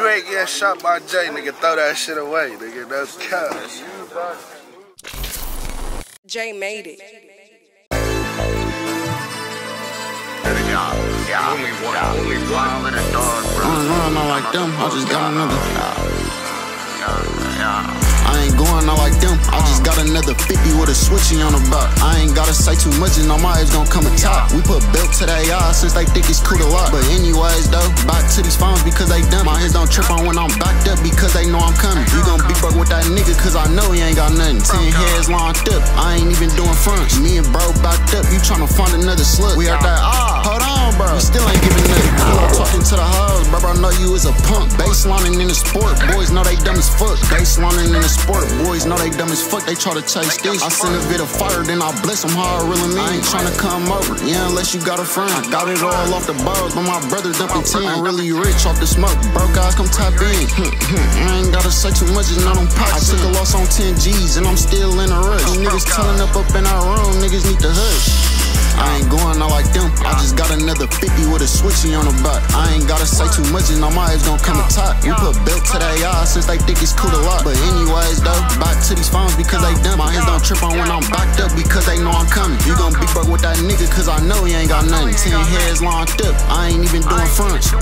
you ain't getting shot by Jay, nigga, throw that shit away, nigga. No cap. Jay made it. Only one, only one. I don't like them, I just got another. I ain't like them. I just got another 50 with a switchy on the back. I ain't gotta say too much, and all my eyes gon' come a top. We put belt to their eyes since they think it's cool a lot. But anyways, though, back to these phones because they done. My hands don't trip on when I'm backed up because they know I'm coming. You gon' be broke with that nigga cause I know he ain't got nothing. Ten heads locked up, I ain't even doing fronts. Me and bro backed up, you tryna find another slut. We heard that, ah, hold on, you is a punk. Baselining in the sport, boys know they dumb as fuck. Baselining in the sport, boys know they dumb as fuck, they try to chase this. I send a bit of fire, then I bless them how I really mean. I ain't tryna come over, yeah, unless you got a friend. I got it all off the bars, but my brother dumping 10. I'm really rich off the smoke, broke guys come tap in. I ain't gotta say too much, it's not on pot. I took a loss on 10 G's, and I'm still in a rush. Niggas telling up up in our room, niggas need to hush. I ain't going out like them. I just got another 50 with a switchy on the back. I ain't gotta say too much, and all my eyes gon' come to top. We put belt to their eyes since they think it's cool a lot. But anyways, though, back to these phones because they done. My hands don't trip on when I'm backed up because they know I'm coming. You gon' be broke with that nigga cause I know he ain't got nothing. Ten heads locked up, I ain't even doing fronts.